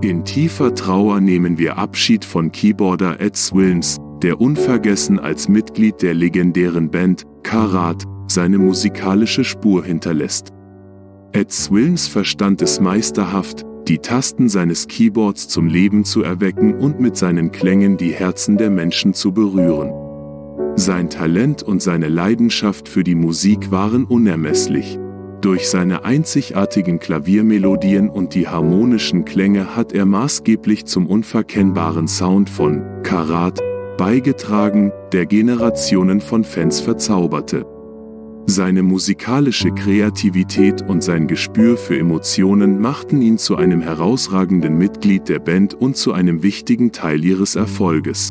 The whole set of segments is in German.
In tiefer Trauer nehmen wir Abschied von Keyboarder Ed Swilms, der unvergessen als Mitglied der legendären Band Karat seine musikalische Spur hinterlässt. Ed Swilms verstand es meisterhaft, die Tasten seines Keyboards zum Leben zu erwecken und mit seinen Klängen die Herzen der Menschen zu berühren. Sein Talent und seine Leidenschaft für die Musik waren unermesslich. Durch seine einzigartigen Klaviermelodien und die harmonischen Klänge hat er maßgeblich zum unverkennbaren Sound von Karat beigetragen, der Generationen von Fans verzauberte. Seine musikalische Kreativität und sein Gespür für Emotionen machten ihn zu einem herausragenden Mitglied der Band und zu einem wichtigen Teil ihres Erfolges.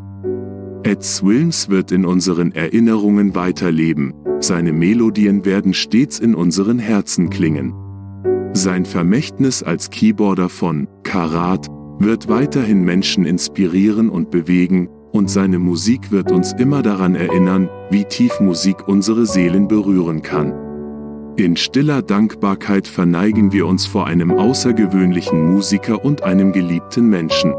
Ed Swilms wird in unseren Erinnerungen weiterleben, seine Melodien werden stets in unseren Herzen klingen. Sein Vermächtnis als Keyboarder von Karat wird weiterhin Menschen inspirieren und bewegen, und seine Musik wird uns immer daran erinnern, wie tief Musik unsere Seelen berühren kann. In stiller Dankbarkeit verneigen wir uns vor einem außergewöhnlichen Musiker und einem geliebten Menschen.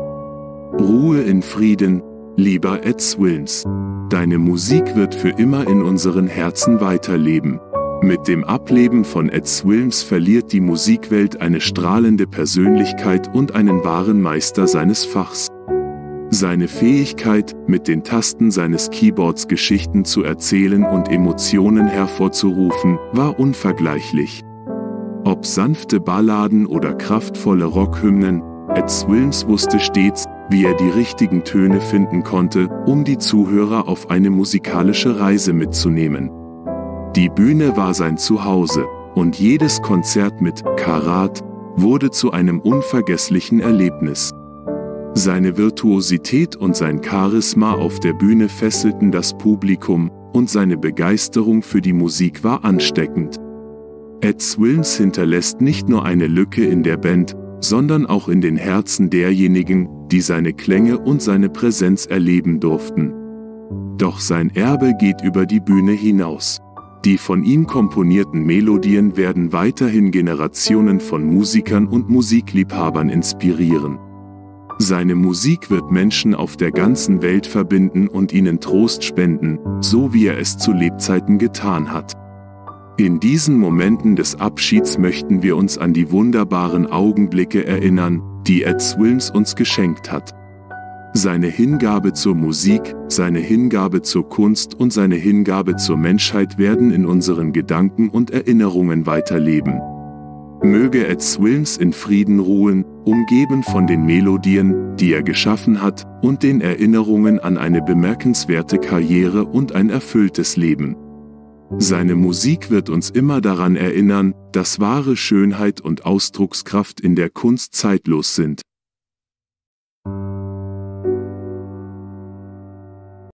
Ruhe in Frieden, lieber Ed Swilms. Deine Musik wird für immer in unseren Herzen weiterleben. Mit dem Ableben von Ed Swilms verliert die Musikwelt eine strahlende Persönlichkeit und einen wahren Meister seines Fachs. Seine Fähigkeit, mit den Tasten seines Keyboards Geschichten zu erzählen und Emotionen hervorzurufen, war unvergleichlich. Ob sanfte Balladen oder kraftvolle Rockhymnen, Ed Swilms wusste stets, wie er die richtigen Töne finden konnte, um die Zuhörer auf eine musikalische Reise mitzunehmen. Die Bühne war sein Zuhause, und jedes Konzert mit Karat wurde zu einem unvergesslichen Erlebnis. Seine Virtuosität und sein Charisma auf der Bühne fesselten das Publikum, und seine Begeisterung für die Musik war ansteckend. Ed Swilms hinterlässt nicht nur eine Lücke in der Band, sondern auch in den Herzen derjenigen, die seine Klänge und seine Präsenz erleben durften. Doch sein Erbe geht über die Bühne hinaus. Die von ihm komponierten Melodien werden weiterhin Generationen von Musikern und Musikliebhabern inspirieren. Seine Musik wird Menschen auf der ganzen Welt verbinden und ihnen Trost spenden, so wie er es zu Lebzeiten getan hat. In diesen Momenten des Abschieds möchten wir uns an die wunderbaren Augenblicke erinnern, die Ed Swilms uns geschenkt hat. Seine Hingabe zur Musik, seine Hingabe zur Kunst und seine Hingabe zur Menschheit werden in unseren Gedanken und Erinnerungen weiterleben. Möge Ed Swilms in Frieden ruhen, umgeben von den Melodien, die er geschaffen hat, und den Erinnerungen an eine bemerkenswerte Karriere und ein erfülltes Leben. Seine Musik wird uns immer daran erinnern, dass wahre Schönheit und Ausdruckskraft in der Kunst zeitlos sind.